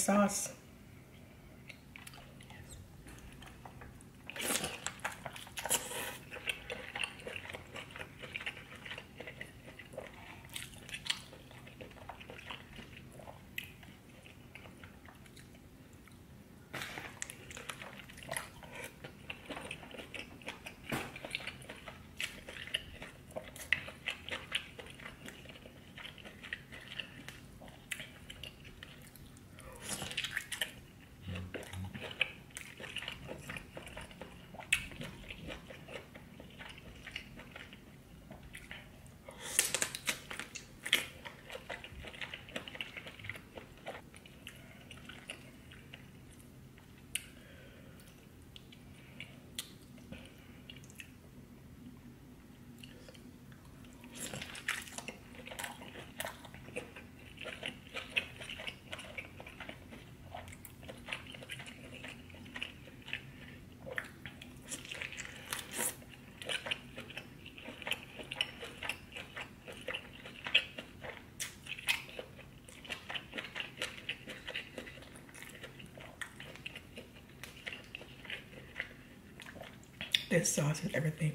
sauce. this sauce and everything.